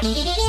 Flash.